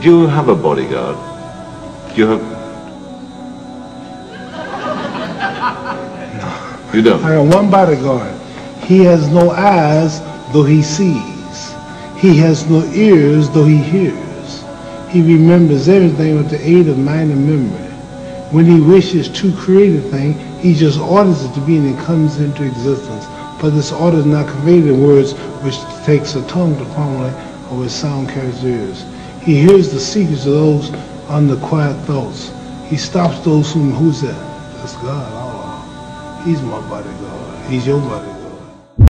do you have a bodyguard? Do you have... No. You don't? I got one bodyguard. He has no eyes, though he sees. He has no ears, though he hears. He remembers everything with the aid of mind and memory. When he wishes to create a thing, he just orders it to be and it comes into existence. But this order is not conveyed in words which takes a tongue to formulate or which sound carries ears. He hears the secrets of those under quiet thoughts. He stops those whom, who's that? That's God, Allah. He's my bodyguard. He's your bodyguard.